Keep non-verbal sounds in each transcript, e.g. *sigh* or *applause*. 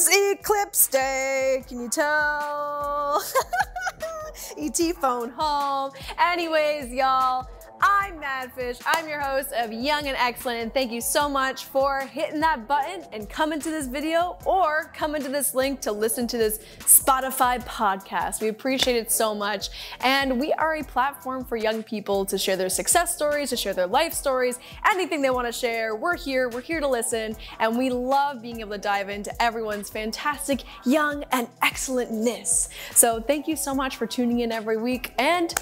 is Eclipse Day. Can you tell? *laughs* ET phone home. Anyways, y'all. I'm Madfish. I'm your host of Young and Excellent, and thank you so much for hitting that button and coming to this video or coming to this link to listen to this Spotify podcast. We appreciate it so much. And we are a platform for young people to share their success stories, to share their life stories, anything they want to share. We're here, we're here to listen, and we love being able to dive into everyone's fantastic, young, and excellentness. So thank you so much for tuning in every week and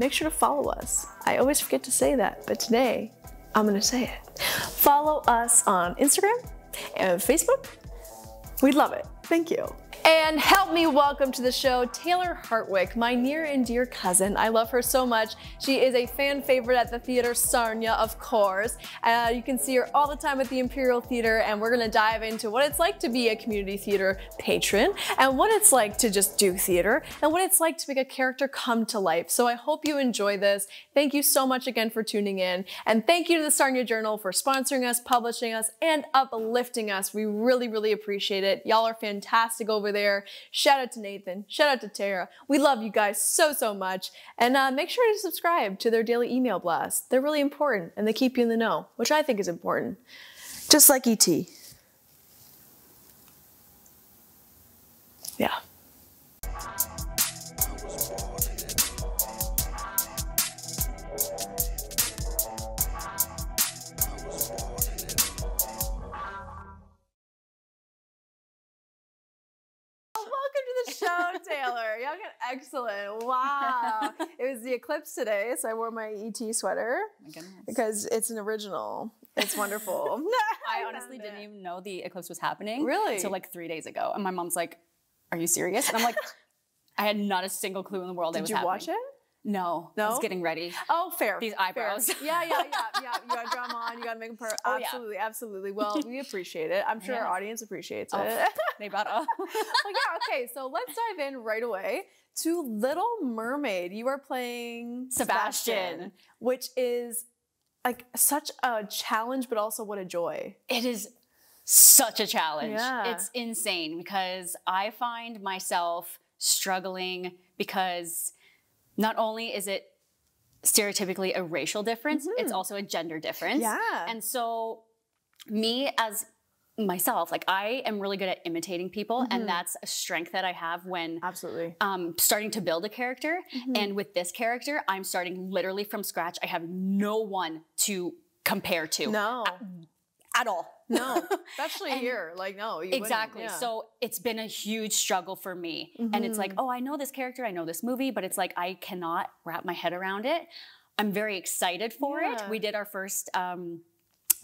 make sure to follow us. I always forget to say that, but today I'm gonna say it. Follow us on Instagram and Facebook. We'd love it. Thank you. And help me welcome to the show Tayler Hartwick, my near and dear cousin. I love her so much. She is a fan favorite at the Theatre Sarnia, of course. Uh, you can see her all the time at the Imperial Theater, and we're gonna dive into what it's like to be a community theater patron, and what it's like to just do theater, and what it's like to make a character come to life. So I hope you enjoy this. Thank you so much again for tuning in, and thank you to the Sarnia Journal for sponsoring us, publishing us, and uplifting us. We really, really appreciate it. Y'all are fantastic over there. Shout out to Nathan. Shout out to Tara. We love you guys so, so much. And uh, make sure to subscribe to their daily email blast. They're really important and they keep you in the know, which I think is important. Just like ET. Yeah. Show, Tayler. Young and excellent. Wow. it was the eclipse today, so I wore my ET sweater My goodness. because it's an original. It's wonderful. *laughs* *laughs* I honestly didn't it. even know the eclipse was happening. Really? Until like three days ago. And my mom's like, Are you serious? And I'm like, *laughs* I had not a single clue in the world it Did was you happening. watch it? No. I No? was getting ready. Oh, fair. These fair. eyebrows. Yeah, yeah, yeah, *laughs* yeah. You got to draw them on. You got to make them per. Oh, yeah. absolutely, absolutely. Well, we appreciate it. I'm sure our audience appreciates Oh, it. *laughs* they *laughs* well, yeah. Okay, so let's dive in right away to Little Mermaid. You are playing Sebastian. which is like such a challenge, but also what a joy. it is such a challenge. Yeah. It's insane because I find myself struggling because not only is it stereotypically a racial difference, it's mm-hmm. also a gender difference. Yeah. And so, me as myself, like I am really good at imitating people, and mm-hmm. that's a strength that I have when Absolutely. um, starting to build a character. Mm-hmm. And with this character, I'm starting literally from scratch. I have no one to compare to No, at all. no, *laughs* especially here. Like, no, you Exactly. yeah. Mm-hmm. So it's been a huge struggle for me. And it's like, oh, I know this character, I know this movie, but it's like I cannot wrap my head around it. I'm very excited for it. We did our first um,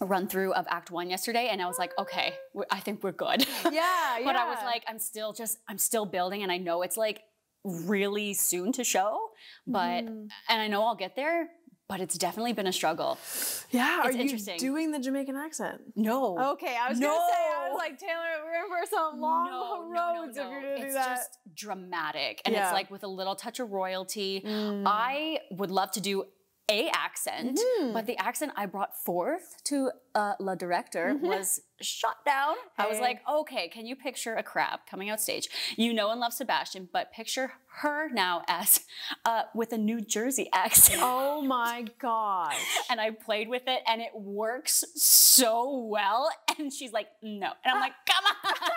run through of Act One yesterday, and I was like, okay, I think we're good. *laughs* yeah, but I was like, I'm still just, I'm still building, and I know it's like really soon to show, but, Mm-hmm. and I know I'll get there. But it's definitely been a struggle. yeah. Are it's you interesting. doing the Jamaican accent? No. Okay, I was gonna say, I was like, Tayler, we're in for some long no, no, roads no, if no. you're gonna do it's just dramatic and Yeah. it's like with a little touch of royalty Mm. i would love to do a accent Mhm. but the accent i brought forth to uh, la director was shot down i was like okay can you picture a crab coming out stage you know and love sebastian but picture her now as uh, with a new jersey accent oh my gosh. *laughs* and I played with it and it works so well. And she's like, no. And I'm like, come on. *laughs*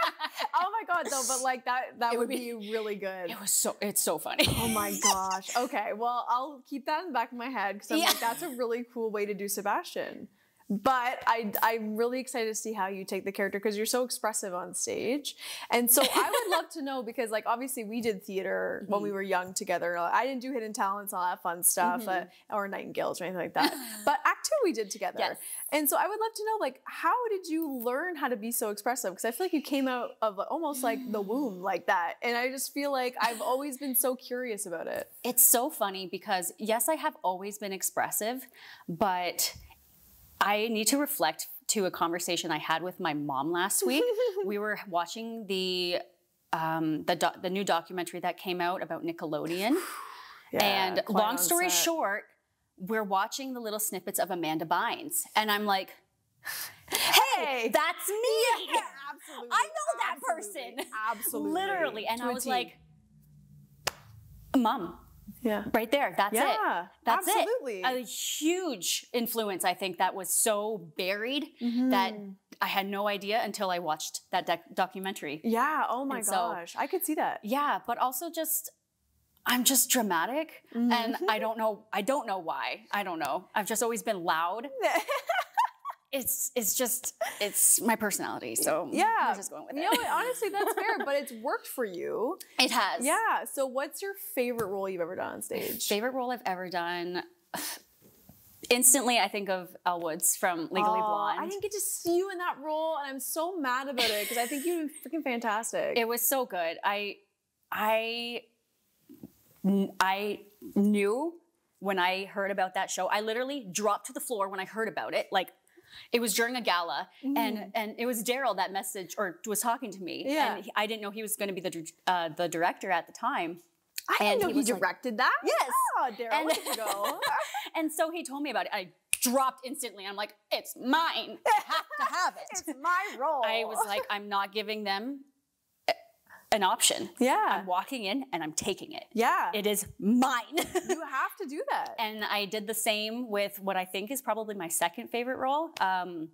Oh my god, though, but like that that would would be really good. It was so, it's so funny. Oh my gosh. Okay, well, I'll keep that in the back of my head because I'm Yeah. like, that's a really cool way to do Sebastian. But I, I'm really excited to see how you take the character because you're so expressive on stage. And so I would love to know because, like, obviously we did theater when we mhm. were young together. I didn't do Hidden Talents, all that fun stuff, uh, mm-hmm. or Nightingales or anything like that. *laughs* but Act Two we did together. Yes. And so I would love to know, like, how did you learn how to be so expressive? Because I feel like you came out of almost like the womb mm. like that. And I just feel like I've always been so curious about it. It's so funny because yes, I have always been expressive, but I need to reflect to a conversation I had with my mom last week. *laughs* we were watching the um, the the new documentary that came out about Nickelodeon, *sighs* and long story set. short, we're watching the little snippets of Amanda Bynes, and I'm like, *laughs* Hey, that's me. *laughs* Yeah, absolutely. I know that person. Absolutely. Literally. And To I was like, Mom, yeah. right there. That's it. Yeah, That's absolutely. it. A huge influence, I think, that was so buried that Mhm. I had no idea until I watched that doc- documentary. Yeah. Oh my And so- gosh. I could see that. Yeah, but also just I'm just dramatic and Mm-hmm. I don't know I don't know why. I don't know. I've just always been loud. *laughs* It's it's just it's my personality. So yeah. we're just going with you it. know? Honestly, that's fair, but it's *laughs* worked for you. it has. Yeah. So, what's your favorite role you've ever done on stage? Favorite role I've ever done. *sighs* Instantly, I think of Elle Woods from Legally Blonde. I didn't get to see you in that role, and I'm so mad about it because I think you were freaking fantastic. It was so good. I I I knew when I heard about that show. I literally dropped to the floor when I heard about it. Like it was during a gala, and and it was Daryl that message or was talking to me. Yeah. and he- I didn't know he was going to be the uh, the director at the time. I didn't and know he he, was like- directed that. Yes. Oh, Daryl, And- go. *laughs* And so he told me about it. I dropped instantly. I'm like, it's mine. I have to have it. *laughs* it's my role. I was like, I'm not giving them an option. yeah, I'm walking in and I'm taking it. yeah. It is mine. you have to do that. *laughs* and I did the same with what I think is probably my second favorite role um,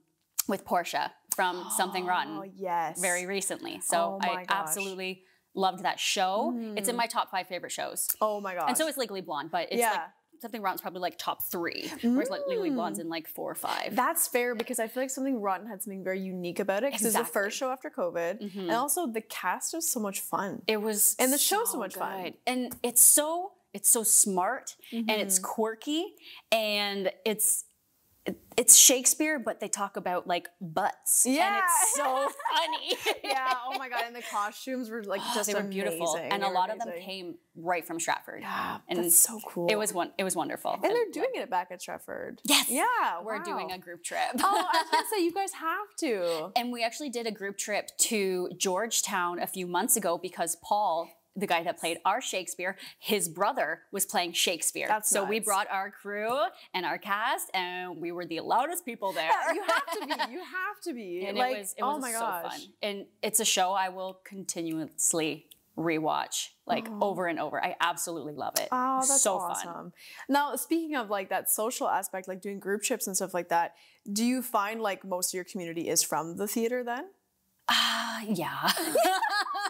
with Portia from Something Oh Rotten yes. very recently. So Oh I gosh. Mm. absolutely loved that show. It's in my top five favorite shows. Oh my gosh. And so is Legally Blonde, but it's Yeah. like Something Rotten's probably like top three, whereas like Legally Mm. Blonde's in like four or five. That's fair because I feel like something Rotten had something very unique about it because it was the first show after COVID, Mhm. and also the cast was so much fun. It was And the show's so much fun. and it's so it's so smart and it's Mm-hmm. quirky and it's it- it's Shakespeare, but they talk about like butts. and Yeah. it's so funny. *laughs* yeah. Oh my god. And the costumes were like Oh, *gasps* just they were beautiful, amazing. and They a lot of them came right from Stratford. Yeah, and that's so cool. It was one. It was wonderful. and they're doing it back at Stratford. Yes. Yeah. We're wow. doing a group trip. oh, I was gonna *laughs* say you guys have to. And we actually did a group trip to Georgetown a few months ago because Paul, the guy that played our Shakespeare, his brother was playing Shakespeare. That's so we brought our crew and our cast, and we were the loudest people there. Yeah, you have to be. *laughs* You have to be. and like, it was, it oh my so gosh. fun. And it's a show I will continuously rewatch like over and over. I absolutely love it. Oh, that's so awesome. fun. Now, speaking of like that social aspect, like doing group trips and stuff like that, do you find like most of your community is from the theater then? Ah, yeah. *laughs*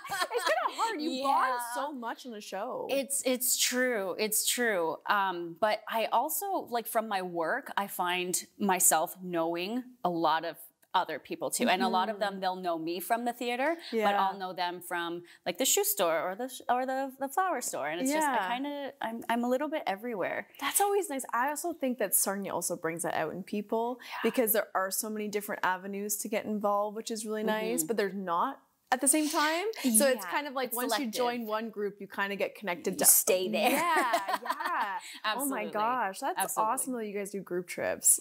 It's kind of hard. You bond so much on a show. It's it's true. It's true. Um, but I also like from my work, I find myself knowing a lot of other people too, and a lot of them they'll know me from the theater, but I'll know them from like the shoe store or the sh- or the the flower store, and it's just I kind of I'm I'm a little bit everywhere. That's always nice. I also think that Sarnia also brings that out in people because there are so many different avenues to get involved, which is really nice, but there's not at the same time. So it's Mm-hmm. Kind of like it's once you join one group, you kind of get connected to stay there. Yeah, yeah. *laughs* Oh my gosh, that's Absolutely. awesome that you guys do group trips.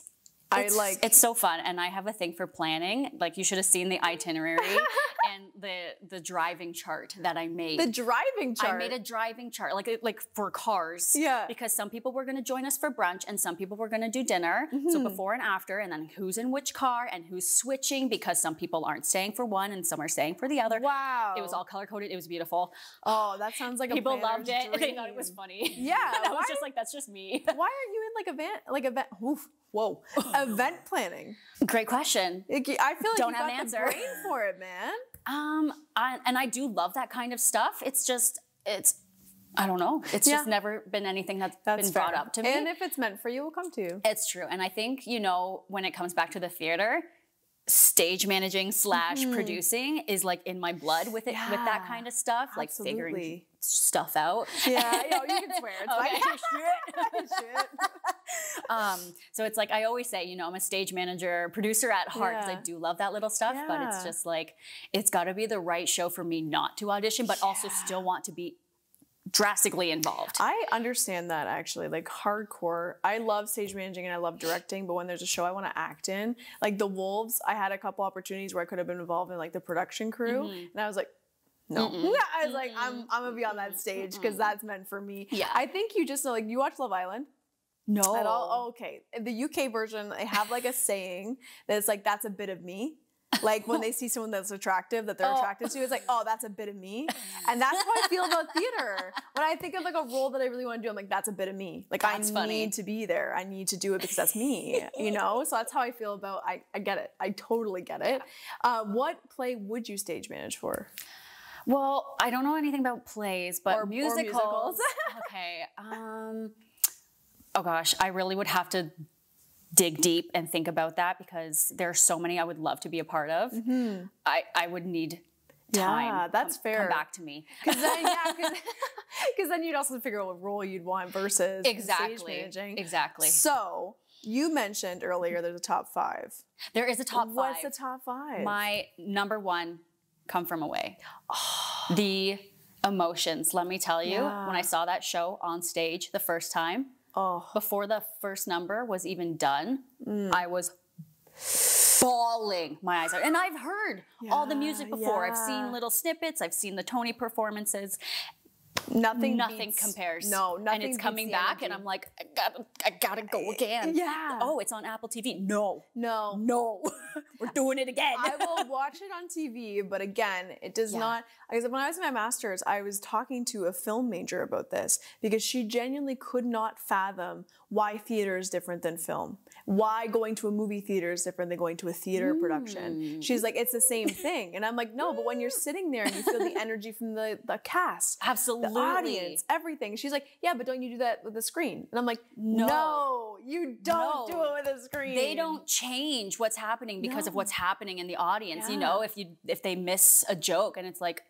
I It's, like it's so fun, and I have a thing for planning. Like you should have seen the itinerary *laughs* and the the driving chart that I made. the driving chart. I made a driving chart, like like for cars. Yeah. Because some people were going to join us for brunch, and some people were going to do dinner. Mm-hmm. So before and after, and then who's in which car, and who's switching because some people aren't staying for one and some are staying for the other. wow. It was all color coded. It was beautiful. Oh, that sounds like a People loved it. They thought it was funny. *laughs* Yeah, I was just like, that's just me. Why aren't you in like a van? like event? Oof, whoa, *laughs* event planning. Great question. I feel like Don't you have an the answer. brain for it, man. Um, I, and I do love that kind of stuff. It's just, it's, I don't know. It's just never been anything that's, That's been brought fair. up to me. And if it's meant for you, it will come to you. It's true. And I think, you know, when it comes back to the theater, stage managing slash producing is like in my blood with it with that. Kind of stuff, like figuring stuff out. Yeah, *laughs* you, know, you can swear. It's Okay. fine. *laughs* Shit. *laughs* Um, so it's like I always say, you know, I'm a stage manager, producer at heart because Yeah. I do love that little stuff. But it's just like it's got to be the right show for me not to audition, but also still want to be drastically involved. I understand that actually, like hardcore. I love stage managing and I love directing, but when there's a show I want to act in, like The Wolves, I had a couple opportunities where I could have been involved in like the production crew, Mm-hmm. and I was like, no. *laughs* I was like, I'm, I'm gonna be on that stage because that's meant for me. Yeah. I think you just know, like, you watch Love Island no. at all? Oh, okay. The UK version, they have like a saying that's like, that's a bit of me. Like when *laughs* they see someone that's attractive that they're Oh. attracted to, it's like, oh, that's a bit of me. *laughs* And that's how I feel about theater. When I think of like a role that I really want to do, I'm like, that's a bit of me. Like That's I funny. need to be there. I need to do it because that's me. *laughs* you know? So that's how I feel about I, I get it. I totally get it. Uh, what play would you stage manage for? Well, I don't know anything about plays, but Or- or musicals. musicals. okay. Um, oh gosh, I really would have to dig deep and think about that because there are so many I would love to be a part of. Mm-hmm. I, I would need time. Yeah, that's come, fair. Come back to me. Because then, yeah, *laughs* *laughs* then you'd also figure out what role you'd want versus stage Exactly. managing. Exactly. So you mentioned earlier there's a top five. There is a top What's five. the top five? My number one, come from away. Ah. the emotions, let me tell you, Yeah. when I saw that show on stage the first time, oh, before the first number was even done, Mm. I was bawling my eyes out. And I've heard all the music Yeah, before. I've seen little snippets, I've seen the Tony performances. Nothing. nothing beats- compares. No, nothing. And it's coming back, and. I'm like, I gotta, I gotta go eh, again. Yeah. Oh, it's on Apple TV. No, no. no, *laughs* we're doing it again. I will *laughs* watch it on TV, but again, it does Yeah. not. Because when I was in my master's, I was talking to a film major about this because she genuinely could not fathom why theater is different than film. Why going to a movie theater is different than going to a theater production. Mm. She's like, it's the same thing. And I'm like, no, but when you're sitting there and you feel the energy from the, the cast, Absolutely. the audience, everything. She's like, yeah, but don't you do that with a screen? And I'm like, No. no, you don't No. do it with a screen. they don't change what's happening because of what's happening in the audience. You know, if you if they miss a joke and it's like,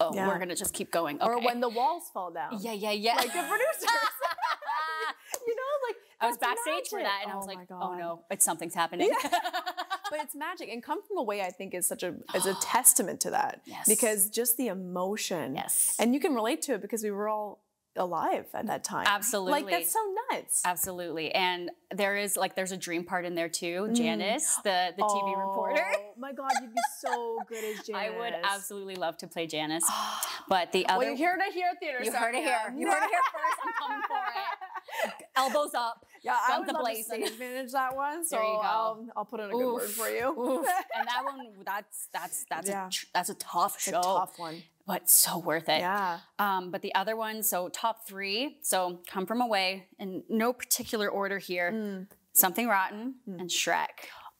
oh, Yeah. we're gonna just keep going. Or when the walls fall down. yeah, yeah, yeah. Like the producers. *laughs* *laughs* you know, like I was backstage for that, and I was Oh like, oh no, it's something's happening. *laughs* but it's magic and come from away i think is such a is a *gasps* testament to that Yes. because just the emotion Yes. and you can relate to it because we were all alive at that time Absolutely. like that's so nuts Absolutely. And there is like there's a dream part in there too. Janice, the the TV reporter. Mm. *laughs* Oh my god you'd be so good as Janice *laughs* I would absolutely love to play Janice. *gasps* But the other well you're here to hear theater you heard it here. You heard it here *laughs* first. I'm coming for it. Elbows up. Yeah i would love to stage manage that one so you go. I'll, I'll put in a good word for you *laughs* And that one, that's that's that's Yeah. a that's a tough it's a show, tough one but so worth it. yeah Um, but the other one, so top three, so come from away in no particular order here. Mm. Something Rotten and Shrek.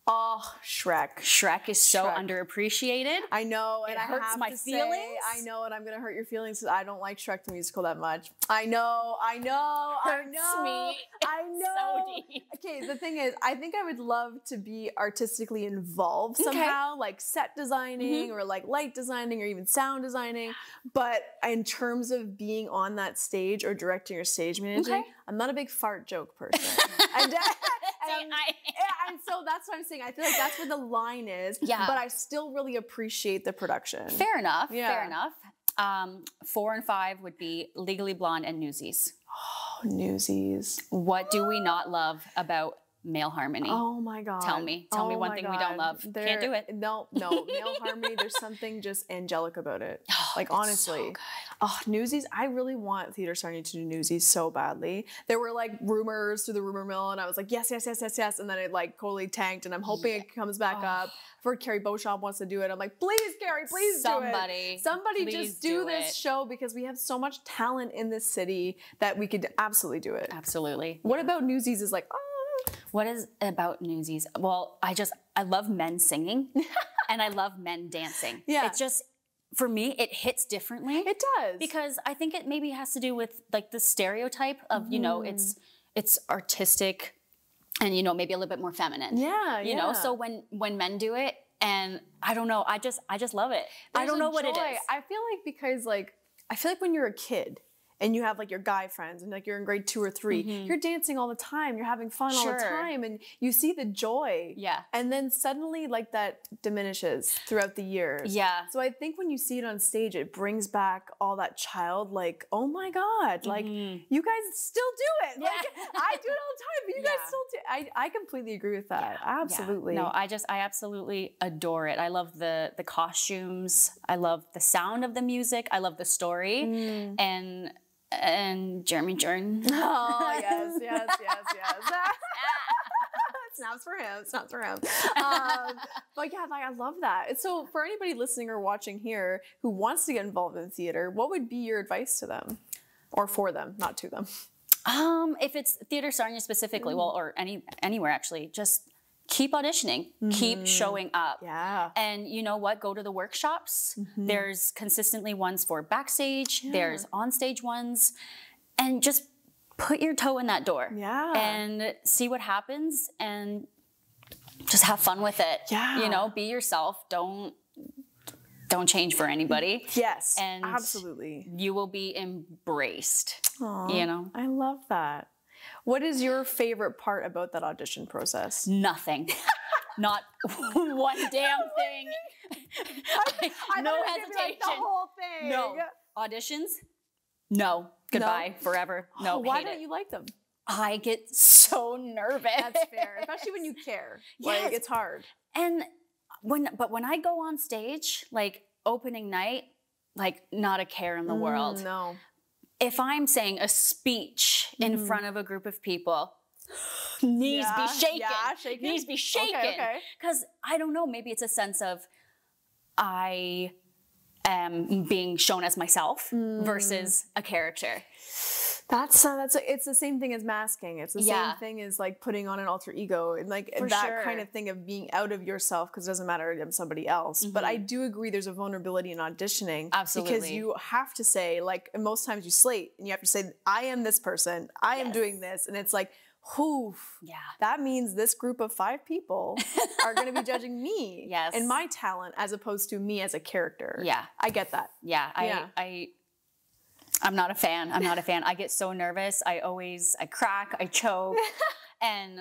Oh shrek Shrek is so Shrek. underappreciated. I know, and It I hurts have my to say, feelings. I know, and I'm gonna hurt your feelings. 'cause I don't like Shrek the musical that much. I know, I know, I Hurts know, me I *laughs* know. deep. Okay, the thing is, I think I would love to be artistically involved somehow, like set designing Mm-hmm. or like light designing or even sound designing. But in terms of being on that stage or directing or stage managing, Okay. I'm not a big fart joke person. *laughs* *laughs* and, and I'm- I- yeah, and *laughs* so that's what I'm saying. I feel like that's where the line is. Yeah. But I still really appreciate the production. Fair enough. Yeah. Fair enough. Um, four and five would be Legally Blonde and Newsies. Oh, *gasps* Newsies. What do we not love about male harmony? Oh my god. Tell me. Tell me oh one thing we don't God. love. Can't do it. No, no. Male *laughs* harmony, there's something just angelic about it. *laughs* Oh, like it's so honestly. good. Oh, Newsies. I really want Theatre Sarnia to do Newsies so badly. There were like rumors through the rumor mill, and I was like, yes, yes, yes, yes, yes. And then it like totally tanked, and I'm hoping it comes back Oh. up. For Carrie Beauchamp wants to do it. I'm like, please, Carrie, please do Somebody, it. Somebody please just do, do this it. show because we have so much talent in this city that we could absolutely do it. Absolutely. What about Newsies is like, oh, What is about Newsies? Well, I just I love men singing *laughs* and I love men dancing. Yeah. It's just for me it hits differently. it does. because I think it maybe has to do with like the stereotype of, you know, it's Mm-hmm. it's artistic and you know, maybe a little bit more feminine. yeah, You know, so when when men do it and I don't know, I just I just love it. I don't know what it is. I feel like because like I feel like when you're a kid and you have like your guy friends and like you're in grade two or 3 you you're dancing all the time, you're having fun all the Mm-hmm. Time, and you see the joy. Yeah. And then suddenly like that diminishes throughout the years. Yeah. So I think when you see it on stage, it brings back all that child, like, oh my God, like you guys still do it. Like Mm-hmm. Yeah. I do it all the time, but you guys still do I, I completely agree with that. Yeah. Absolutely. No, I just I absolutely adore it. I love the the costumes. I love the sound of the music. I love the story. Mm. And and Jeremy Jordan. *laughs* Oh *laughs* yes, yes, yes, *laughs* yes. snaps for him. Snaps for him. Um, but yeah, like I love that. And so, for anybody listening or watching here who wants to get involved in theater, what would be your advice to them, or for them, not to them? Um, if it's Theatre Sarnia specifically, well, Mm. or any anywhere actually, just keep auditioning, keep showing up. Mm-hmm. Yeah. And you know what? Go to the workshops. Mm-hmm. There's consistently ones for backstage, there's onstage ones, and just put your toe in that door. Yeah. And see what happens and just have fun with it. Yeah. You know, be yourself. Don't don't change for anybody. Yes. And- absolutely. You will be embraced. Aw, You know? I love that. What is your favorite part about that audition process? Nothing. *laughs* Not *laughs* one damn thing. *laughs* no hesitation. whole thing. No auditions. No. Goodbye. Forever. *gasps* No. Why don't it. you like them? I get so nervous. That's fair, especially when you care. Like it's hard. And when, but when I go on stage, like opening night, like not a care in the world. Mm, no. If I'm saying a speech in front of a group of people, *gasps* knees Mm-hmm. Yeah, be shaking. yeah, shaking. Knees be shaking. okay. Because I don't know, maybe it's a sense of I am being shown as myself Mm. versus a character. That's uh, that's it's the same thing as masking. It's the Yeah. same thing as like putting on an alter ego and like For that sure. kind of thing of being out of yourself because it doesn't matter I'm somebody else. But I do agree there's a vulnerability in auditioning Absolutely. because Mm-hmm. You have to say like most times you slate and you have to say I am this person. I am doing this and it's like Oof. Yeah. That means this group of five people are going to be judging *laughs* me Yes. and my talent as opposed to me as a character. Yeah. I get that. Yeah, I, Yeah. I, I'm not a fan. I'm not a fan. I get so nervous. I always, I crack, I choke, *laughs* and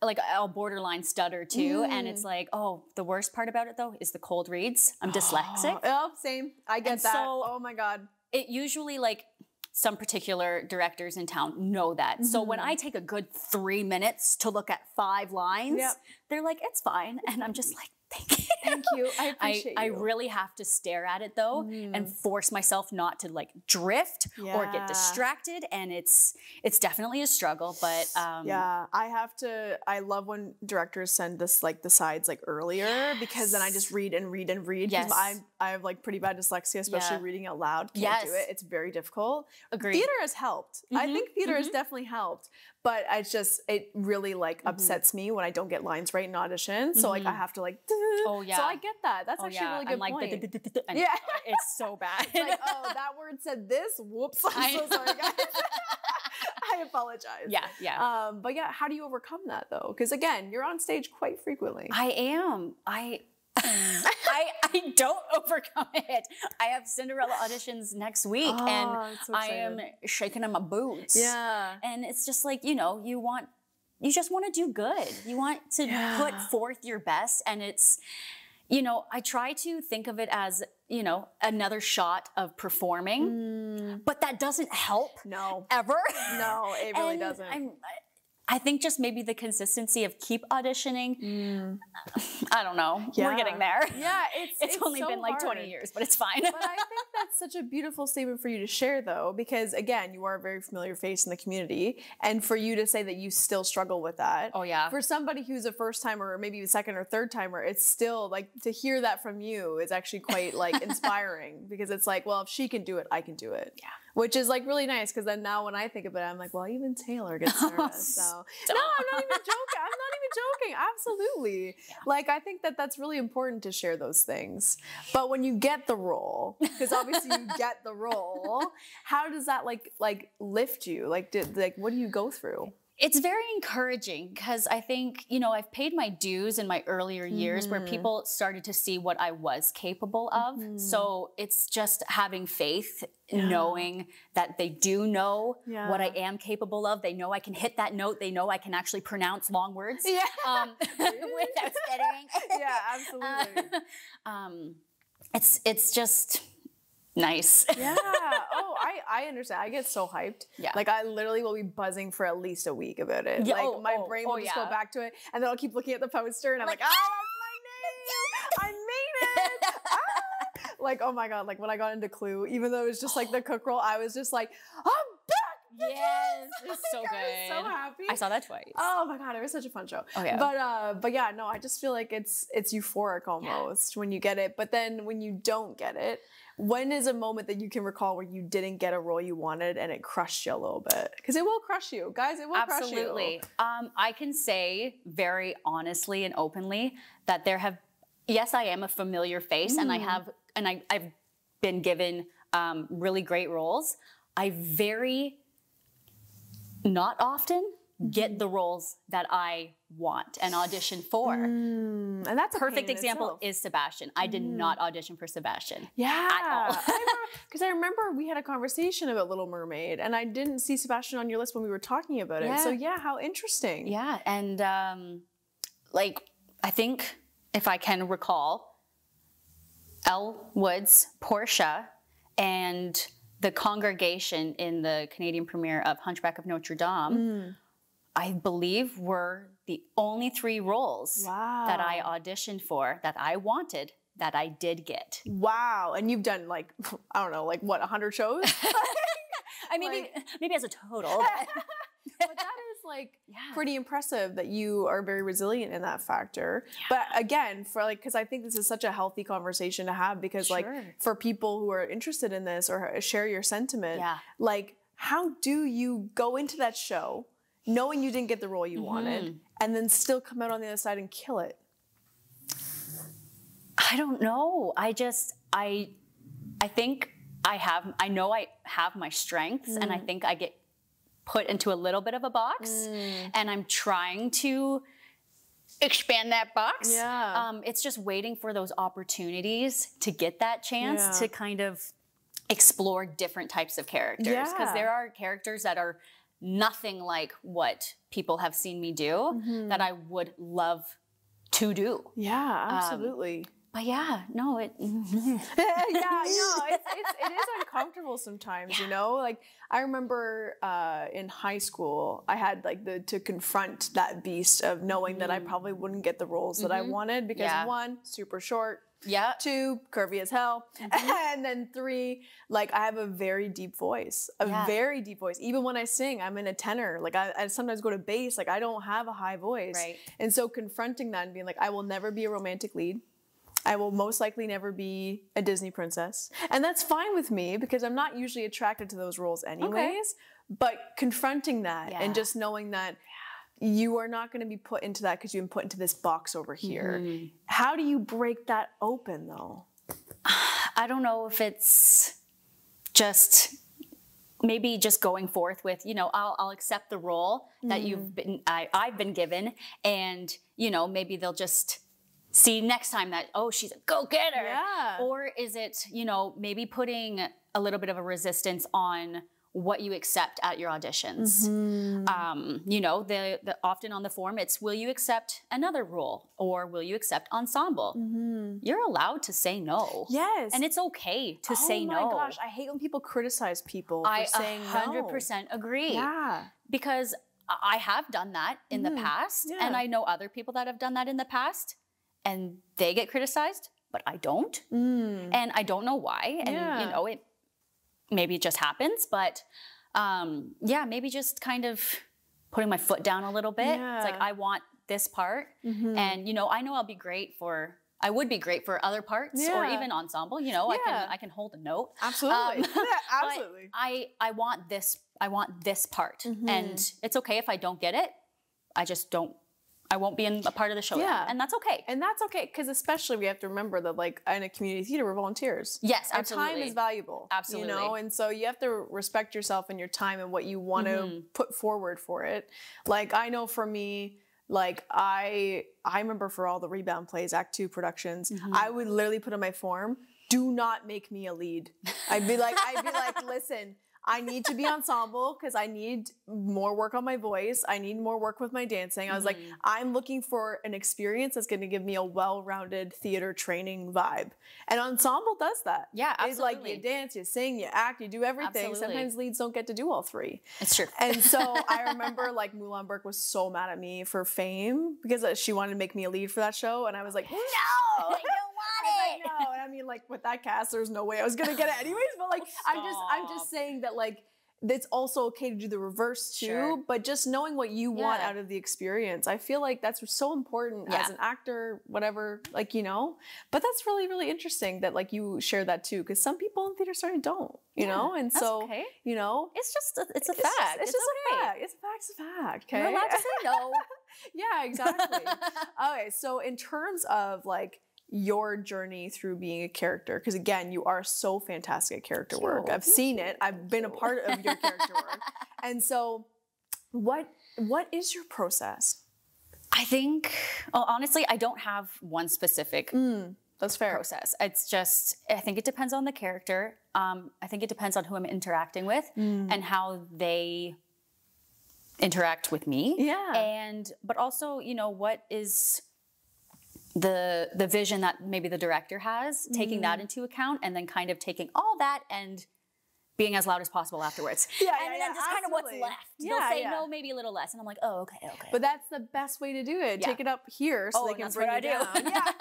like I'll borderline stutter too. And Mm. it's like, oh, the worst part about it though is the cold reads. I'm dyslexic. *gasps* Oh, same. I get And that. so- oh my God. It usually like some particular directors in town know that. So when I take a good three minutes to look at five lines, Mm-hmm. Yep. they're like, it's fine, and I'm just like, thank you. Thank you. I *laughs* I, appreciate I you. Mm. really have to stare at it though and force myself not to like drift or get distracted and it's it's definitely a struggle but um Yeah, I have to. I love when directors send this like the sides like earlier because then I just read and read and read. Yes. I I have like pretty bad dyslexia, especially Yeah. reading out loud. Can't do it. It's very difficult. Agreed. Theater has helped. I Mhm, think theater has definitely helped, but it's just it really like Mm-hmm. upsets me when I don't get lines right in audition. So like I have to like. *laughs* Oh, yeah. So. I get that. That's oh actually yeah a really good I'm like point. *laughs* Yeah. *laughs* it's so bad like, oh, that word said this. Whoops. I'm I so sorry, guys. I apologize. yeah yeah Um, but yeah, how do you overcome that though? Because again, you're on stage quite frequently. I am I I I don't *laughs* overcome it. I have Cinderella auditions next week Oh, and I'm so I am shaking in my boots. yeah. And it's just like, you know, you want, you just want to do good. You want to put forth your best. And it's, you know, I try to think of it as, you know, another shot of performing, mm. but that doesn't help No. ever. No, it really *laughs* doesn't. I'm, I think just maybe the consistency of keep auditioning. Mm. *laughs* I don't know. We're getting there. Yeah, *laughs* it's It's, only so been like 20 years, but it's fine. but I think that's such a beautiful statement for you to share, though, because again, you are a very familiar face in the community, and for you to say that you still struggle with that. Oh, yeah. For somebody who's a first timer or maybe a second or third timer, it's still like to hear that from you is actually quite like *laughs* inspiring because it's like, well, if she can do it, I can do it. Yeah. Which is like really nice because then now when I think about it, I'm like, well, even Tayler gets *laughs* oh, nervous. So no, I'm not even joking. I'm not even joking. Absolutely. *laughs* Like I think that that's really important to share those things. But when you get the role, because obviously you get the role, *laughs* how does that like like lift you? Like did like what do you go through? It's very encouraging because I think, you know, I've paid my dues in my earlier years where Mm-hmm. people started to see what I was capable of. So it's just having faith, knowing that they do know what I am capable of. They know I can hit that note. They know I can actually pronounce long words Yeah. um, *laughs* *laughs* without stuttering. yeah, *laughs* absolutely. um, it's, it's just nice. Yeah. *laughs* Oh, I, I understand. I get so hyped. Yeah. Like I literally will be buzzing for at least a week about it. Yeah, Like oh, my oh, brain oh, will just yeah. go back to it, and then I'll keep looking at the poster, and I'm like, Like, ah, *laughs* that's my name. I made it. *laughs* Ah. Like oh my god. Like when I got into Clue, even though it was just like the cook roll, I was just like, I'm back. *laughs* Yes, it's so I good. so happy. I saw that twice. Oh my god, it was such a fun show. Oh, yeah. But uh but yeah, no, I just feel like it's it's euphoric almost when you get it. But then when you don't get it, when is a moment that you can recall where you didn't get a role you wanted and it crushed you a little bit? Because it will crush you. Guys, it will crush you. Absolutely. Um, I can say very honestly and openly that there have, yes, I am a familiar face, and Mm. I have, and I, I've been given um, really great roles. I very, not often, Mm-hmm. get the roles that I want and audition for. Mm, and that's a Perfect example itself. is Sebastian. I did not audition for Sebastian. Yeah, because *laughs* I, remember we had a conversation about Little Mermaid, and I didn't see Sebastian on your list when we were talking about it. So Yeah. yeah, how interesting. Yeah, and um, like I think if I can recall, Elle Woods, Portia, and the congregation in the Canadian premiere of Hunchback of Notre Dame, Mm. I believe were the only three roles that I auditioned for that I wanted that I did get. Wow, and you've done like *laughs* I don't know, like what, hundred shows? *laughs* I mean, Like- maybe, maybe as a total. *laughs* but that is like Yeah. pretty impressive that you are very resilient in that factor. But again, for like, because I think this is such a healthy conversation to have because like for people who are interested in this or share your sentiment, Yeah. like how do you go into that show knowing you didn't get the role you wanted Mm-hmm. and then still come out on the other side and kill it? I don't know. I just I I think I have I know I have my strengths and Mm. I think I get put into a little bit of a box Mm. and I'm trying to expand that box. Yeah. Um, it's just waiting for those opportunities to get that chance Yeah. to kind of explore different types of characters because Yeah. there are characters that are nothing like what people have seen me do Mm-hmm. that I would love to do. Yeah, absolutely. But yeah, no, it. *laughs* *laughs* yeah, no, it's, it's, it is uncomfortable sometimes, you know? Like, I remember uh, in high school, I had like the to confront that beast of knowing that I mm. probably wouldn't get the roles that I mm-hmm. wanted because Yeah. one, super short, yeah. two, curvy as hell, mm-hmm. *laughs* and then three, like I have a very deep voice, a Yeah. very deep voice. Even when I sing, I'm in a tenor. Like I, I sometimes go to bass, like I don't have a high voice. Right. And so confronting that and being like, I will never be a romantic lead. I will most likely never be a Disney princess. And that's fine with me because I'm not usually attracted to those roles anyways. But confronting that Yeah. and just knowing that you are not going to be put into that because you've been put into this box over here. Mm-hmm. How do you break that open though? *sighs* I don't know if it's just maybe just going forth with you know I'll, I'll accept the role that Mm. you've been I, I've been given and you know maybe they'll just see next time that oh she's a go-getter Yeah. or is it you know maybe putting a little bit of a resistance on what you accept at your auditions Mm-hmm. um, you know the, the often on the form it's will you accept another role or will you accept ensemble you're allowed to say no. Yes. and it's okay to say no. oh my gosh, I hate when people criticize people for I saying hundred no. percent agree. Yeah. Because I have done that in the past, Mm-hmm. Yeah. and I know other people that have done that in the past, and they get criticized, but I don't, and I don't know why. And Mm. Yeah. you know, it maybe it just happens, but um, yeah, maybe just kind of putting my foot down a little bit. It's like I want this part, Mm-hmm. and you know, I know I'll be great for. I would be great for other parts or even ensemble. You know, I can I can hold a note. Absolutely. Um, *laughs* yeah, *laughs* absolutely. I I want this I want this part, Mm-hmm. and it's okay if I don't get it. I just don't. I won't be in a part of the show, then, Yeah. and that's okay. And that's okay, because especially we have to remember that, like, in a community theater, we're volunteers. Yes, Our absolutely. time is valuable. Absolutely. You know, and so you have to respect yourself and your time and what you want to Mm-hmm. put forward for it. Like, I know for me, like I I remember for all the rebound plays, Act Two productions, Mm-hmm. I would literally put on my form, "Do not make me a lead." I'd be like, I'd be like, listen. I need to be *laughs* ensemble because I need more work on my voice. I need more work with my dancing. I was like, Mm-hmm. I'm looking for an experience that's going to give me a well-rounded theater training vibe. And ensemble does that. Yeah, absolutely. It's like you dance, you sing, you act, you do everything. Absolutely. Sometimes leads don't get to do all three. It's true. And so I *laughs* remember like Mulan Burke was so mad at me for fame because uh, she wanted to make me a lead for that show. And I was like, *laughs* no, I don't I was like, no. And I mean, like with that cast, there's no way I was gonna get it *laughs* anyways. But like, oh, I'm just, I'm just saying that like it's also okay to do the reverse too, Sure. but just knowing what you want out of the experience. I feel like that's so important as an actor, whatever, like, you know. But that's really, really interesting that like you share that too, because some people in Theatre Sarnia don't, you Yeah, know? And so, okay. you know, It's just a, it's a it's just- fact. it's, just a fact. It's a fact. It's a fact. Okay. You're allowed to say no. *laughs* yeah, exactly. *laughs* okay, so in terms of like your journey through being a character, because again, you are so fantastic at character work. I've seen it. I've been a part of your character work. *laughs* And so what what is your process? I think, oh, honestly, I don't have one specific Mm, that's fair. process. It's just, I think it depends on the character. Um, I think it depends on who I'm interacting with Mm. and how they interact with me. Yeah. And, but also, you know, what is the the vision that maybe the director has, taking Mm. that into account, and then kind of taking all that and being as loud as possible afterwards. Yeah, and yeah, then yeah, just kind of what's left. Yeah, They'll say yeah. no, maybe a little less, and I'm like, oh, okay, okay. But that's the best way to do it. Take it up here so Oh, they can that's bring what it I do. down. *laughs* Yeah.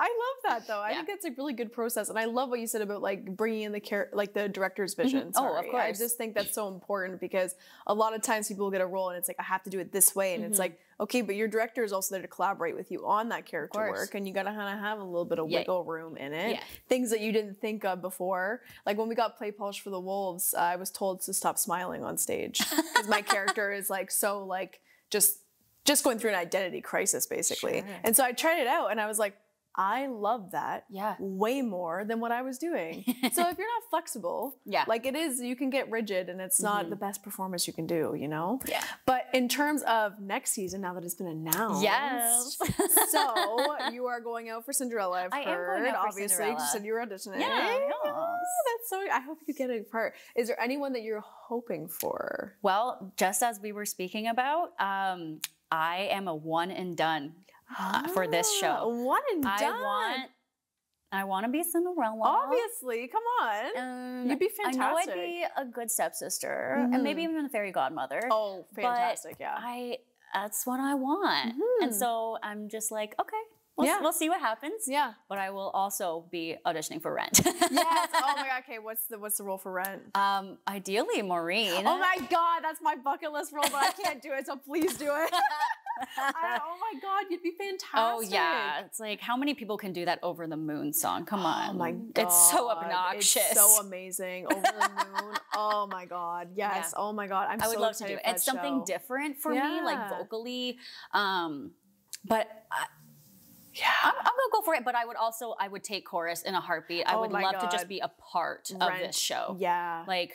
I love that though. I Yeah. think that's a really good process, and I love what you said about like bringing in the char- like the director's vision. Oh, of sorry. I just think that's so important because a lot of times people get a role and it's like I have to do it this way, and Mm-hmm. it's like okay, but your director is also there to collaborate with you on that character work, and you gotta kind of have a little bit of Yeah. wiggle room in it. Yeah. Things that you didn't think of before, like when we got play polish for the wolves, I was told to stop smiling on stage *laughs* because my character is like so like just just going through an identity crisis basically. Sure. And so I tried it out and I was like, I love that Yeah. way more than what I was doing. so if you're not *laughs* flexible, Yeah. like it is, you can get rigid and it's not the best performance you can do, you know? Yeah. But in terms of next season, now that it's been announced, Yes. so *laughs* you are going out for Cinderella. I've I am going heard, out for obviously. Cinderella. You said you were auditioning. Yeah, Oh, yes. that's so. I hope you get a part. Is there anyone that you're hoping for? Well, just as we were speaking about, um, I am a one and done uh, for this Ah, show. One and done. I want, I want to be Cinderella. Obviously, come on. Um, You'd be I know I'd be a good stepsister, and maybe even a fairy godmother. oh, fantastic! yeah. I that's what I want, Mhm. and so I'm just like, okay, we'll, Yeah. we'll see what happens. yeah. But I will also be auditioning for Rent. Yes. Oh my *laughs* god. Okay. What's the what's the role for Rent? um, ideally, Maureen. Oh my god, that's my bucket list role, but I can't do it. So please do it. *laughs* I, oh my god, you'd be fantastic. Oh yeah, it's like how many people can do that over the moon song? Come on, Oh my god. it's so obnoxious. It's so amazing. Over the moon. *laughs* Oh my god. Yes. Oh my god. I'm I would so love to do it. It's something show. different for me, like vocally. Um, but I, Yeah. I'm, I'm gonna go for it. But I would also I would take chorus in a heartbeat. I Oh would love to just be a part of this show. Yeah. Like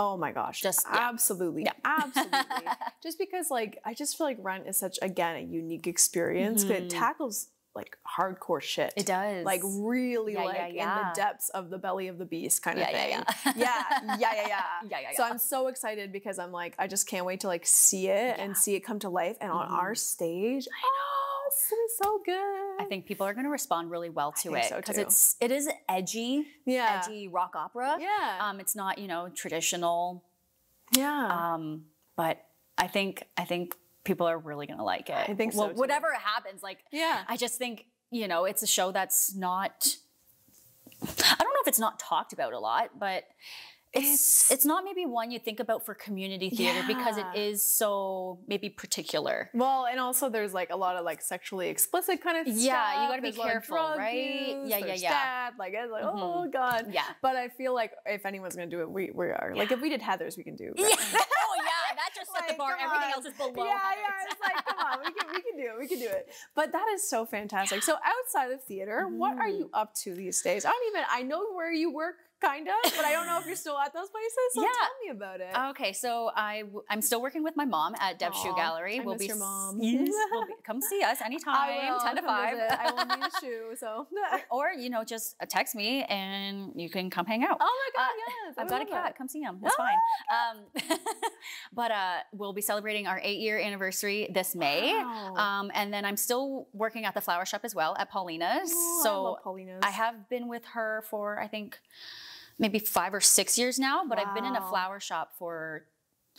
Oh my gosh. Just- yeah. absolutely. Yeah. Absolutely. *laughs* just because like I just feel like Rent is such again a unique experience because it tackles like hardcore shit. Mm-hmm. it does. Like really Yeah, like in the depths of the belly of the beast kind of thing. *laughs* yeah, yeah, yeah, yeah, *laughs* yeah. Yeah, yeah, So. I'm so excited because I'm like, I just can't wait to like see it and see it come to life and on our stage. I know. It's gonna so good. I think people are gonna respond really well to it because too. it's it is edgy, Yeah. edgy rock opera. Yeah. Um, it's not you know traditional. yeah. Um, but I think I think people are really gonna like it. I think so, Well, too. whatever happens, like Yeah. I just think you know it's a show that's not. I don't know if it's not talked about a lot, but it's it's not maybe one you think about for community theater because it Yeah. is so maybe particular. well, and also there's like a lot of like sexually explicit kind of Yeah, you gotta be There's a lot of careful, right? use, Yeah, yeah, yeah. Stab, like it's like mm-hmm. oh god. Yeah. But I feel like if anyone's gonna do it, we we are. Like if we did Heather's, we can do. Yeah. *laughs* oh yeah, that just set the bar. Everything else is below. Yeah, Heather's. yeah. It's like, come on, we can, we can do it. We can do it. But that is so fantastic. So outside of theater, what are you mm. up to these days? I don't even. I know where you work, kind of, but I don't know if you're still at those places. So Yeah. tell me about it. Okay, so I w- I'm still working with my mom at Deb Shoe Gallery. I we'll miss be your mom. Yes, *laughs* we'll *laughs* be- come see us anytime, I will ten to five. visit. I will need a shoe. So. or you know, just uh, text me and you can come hang out. Oh my god! Uh, yes, I I've got a cat. that. Come see him. *laughs* It's Oh, fine. Um, but uh, we'll be celebrating our eight-year anniversary this May, Wow. um, and then I'm still working at the flower shop as well at Paulina's. I so love Paulina's. I have been with her for I think maybe five or six years now, but I've been in a flower shop for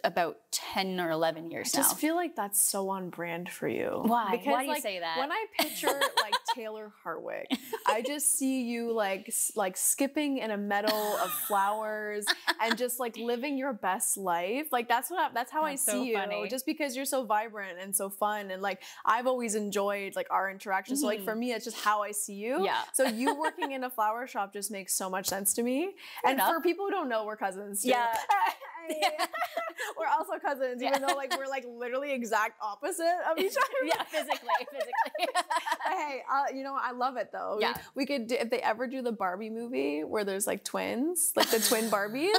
about 10 or 11 years now. I just feel like that's so on brand for you. Why? Because, Why do you like, say that? When I picture like *laughs* Tayler Hartwick, I just see you like s- like skipping in a meadow of *laughs* flowers and just like living your best life. Like that's what I, that's how That's I so see you. funny. Just because you're so vibrant and so fun and like I've always enjoyed like our interaction. So like for me, it's just how I see you. Mm-hmm. Yeah. So you working in a flower shop just makes so much sense to me. and enough. for people who don't know, we're cousins. Too. Yeah. *laughs* *laughs* we're also cousins, even though like we're like literally exact opposite of each *laughs* other. yeah, physically, physically. *laughs* Hey, uh, you know what? I love it though. Yeah. we could do, if they ever do the Barbie movie where there's like twins, like the twin Barbies,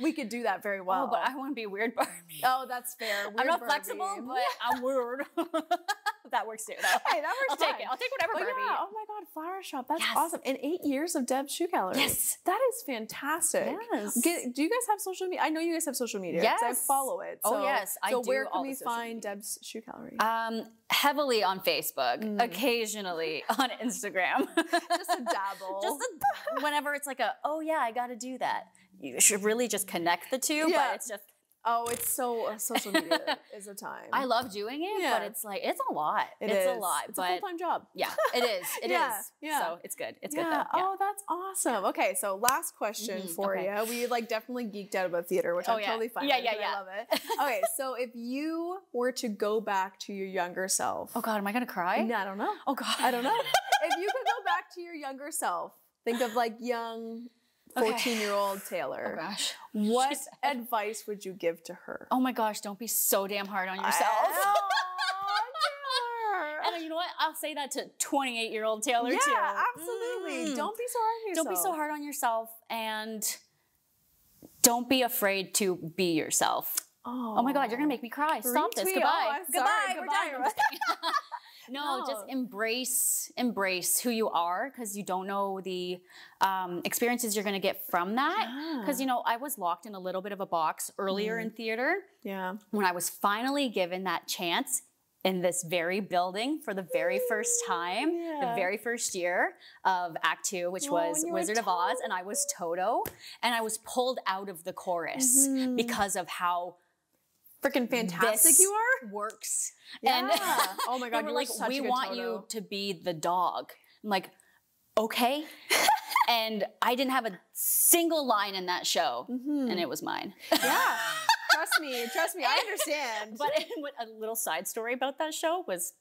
we could do that very well. oh, but I want to be weird Barbie. Oh, that's fair. I'm not Barbie. flexible, but I'm weird. that works too, though. hey, that works I'll take it. I'll take whatever But Barbie. yeah, oh my god, flower shop. That's Yes. awesome. And eight years of Deb's shoe gallery. Yes. That is fantastic. Yes. Get- do you guys have social media? I know you guys have social media. Yes. I follow it. Oh, So- yes, I So do where can we find media. Deb's shoe gallery? Um, heavily on Facebook, Mm. occasionally *laughs* on Instagram. Just a *laughs* dabble. just a, whenever it's like a, oh yeah, I got to do that. You should really just connect the two, Yeah. but it's just oh, it's so uh, social media *laughs* is a time. I love doing it, Yeah. but it's like it's a lot. It it's is. a lot, It's a full time job. yeah, it *laughs* is. It is. Yeah, yeah. So it's good. It's yeah. good though. Yeah. Oh, that's awesome. Okay, so last question Mhm, for okay. you. We like definitely geeked out about theater, which Oh, I'm yeah. totally fine Yeah, with. yeah, yeah. I love it. *laughs* Okay, so if you were to go back to your younger self, Oh God, am I gonna cry? No, I don't know. Oh God, I don't know. if you could go back to your younger self, think of like young. 14 year old Oh Tayler. gosh. what *laughs* advice would you give to her? Oh my gosh, don't be so damn hard on yourself. *laughs* Tayler. and you know what? I'll say that to 28 year old Tayler yeah, too. absolutely. Mm. Don't be so hard on yourself. Don't be so hard on yourself and don't be afraid to be yourself. Oh my God, you're gonna make me cry. Stop this. Goodbye. Oh, Goodbye. We're Goodbye. *laughs* done. I'm just kidding. no, No. just embrace embrace who you are because you don't know the um, experiences you're gonna get from that. Because you know, I was locked in a little bit of a box earlier Mm. in theater Yeah. when I was finally given that chance in this very building for the very first time, Yeah. the very first year of Act Two, which Oh, was and you were Wizard of Oz, and I was Toto, and I was pulled out of the chorus Mhm. because of how Freaking fantastic this you are. works. *laughs* Yeah. And *laughs* oh my god, you like, were such "We want Toto. you to be the dog." I'm like, "Okay." *laughs* and I didn't have a single line in that show, Mhm. and it was mine. yeah. trust me, trust me, I understand. But what a little side story about that show was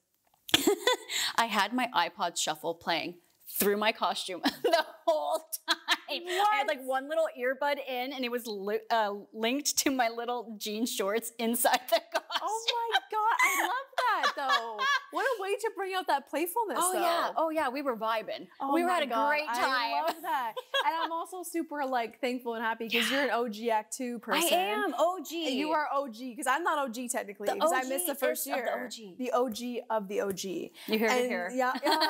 I had my iPod shuffle playing through my costume the whole time. *laughs* I had like one little earbud in and it was li- uh, linked to my little jean shorts inside the costume. oh my god, I love that though. *laughs* What a way to bring out that playfulness. Oh though. yeah, oh yeah, we were vibing. Oh we were at a God, great time. I love that. *laughs* and I'm also super like thankful and happy because you're an OG Act Two person. I am OG. And you are OG because I'm not OG technically because I missed the first of the year. OG. The OG of the OG. You hear and, it here. Yeah, yeah.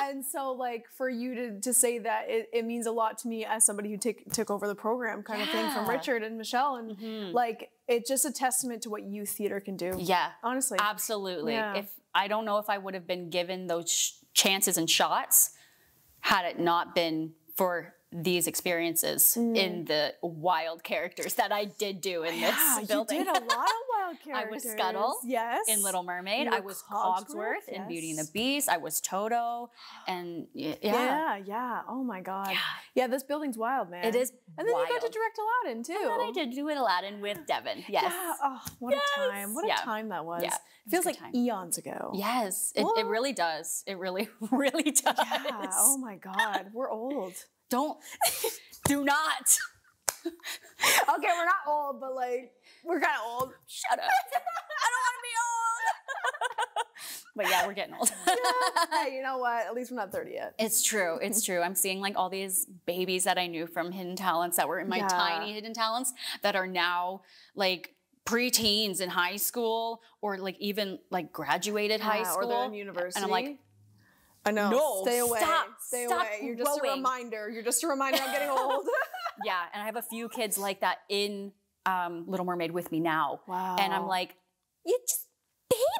and so like for you to to say that it, it means a lot to me as somebody who take, took over the program kind of thing from Richard and Michelle and Mhm. like it's just a testament to what youth theater can do. Yeah, Honestly. absolutely. Yeah. If I don't know if I would have been given those sh- chances and shots had it not been for these experiences in the wild characters that I did do in Mm. yeah, this building. you did a lot of wild characters. *laughs* I was Scuttle Yes. in Little Mermaid. I was Cogsworth, in Beauty and the. Beast. I was Toto, and yeah, Yeah, yeah. Oh my god. Yeah. Yeah, this building's wild, man. it is. And then wild. you got to direct Aladdin too. And then I did do it Aladdin with *gasps* Devin. Yes. Yeah. Oh, what Yes. a time. What a time that was. Yeah. It feels like time. eons ago. Yes, it, it really does. It really, *laughs* really does. Yeah. Oh my god. We're old. Don't, do not. okay, we're not old, but like we're kind of old. Shut up. I don't want to be old. but yeah, we're getting old. hey, *laughs* you know what? At least we're not 30 yet. It's true. It's true. I'm seeing like all these babies that I knew from Hidden Talents that were in my Yeah. tiny Hidden Talents that are now like preteens in high school or like even like graduated high school. Or they're in university. And I'm like, I know. No, stay away. stop, Stay stop away. You're just a reminder. You're just a reminder I'm getting *laughs* old. yeah. And I have a few kids like that in um, Little Mermaid with me now. wow. And I'm like, you just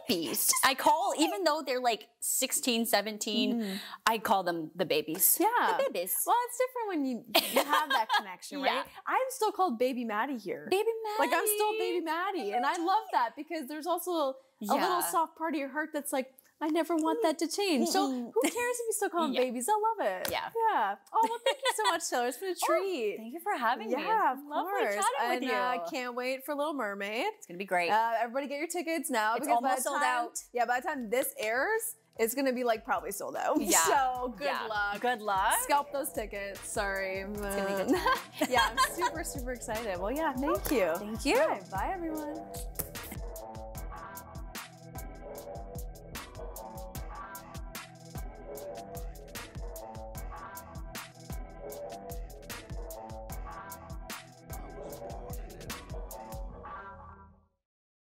babies. I call, even though they're like 16, 17, I call them the babies. Yeah. The babies. Well, it's different when you, you have that connection, *laughs* right? Yeah. I'm still called Baby Maddie here. Baby Maddie. Like I'm still. Baby Maddie, and I love that because there's also a little soft part of your heart that's like, I never want that to change. So who cares if you still *laughs* call them Yeah. babies? I love it. Yeah. yeah. Oh well, thank you so *laughs* much, Tayler. It's been a Oh, treat. Thank you for having me. yeah, of lovely course. chatting and, with you. Uh, can't wait for Little Mermaid. it's gonna be great. Uh, everybody get your tickets now It's because almost sold time, out. Yeah, by the time this airs, it's gonna be like probably sold out. *laughs* Yeah. So good Yeah. luck. Good luck. Scalp those tickets. Sorry. gonna be good yeah, I'm super, super excited. Well, yeah, thank you. Thank you. Right, bye, everyone.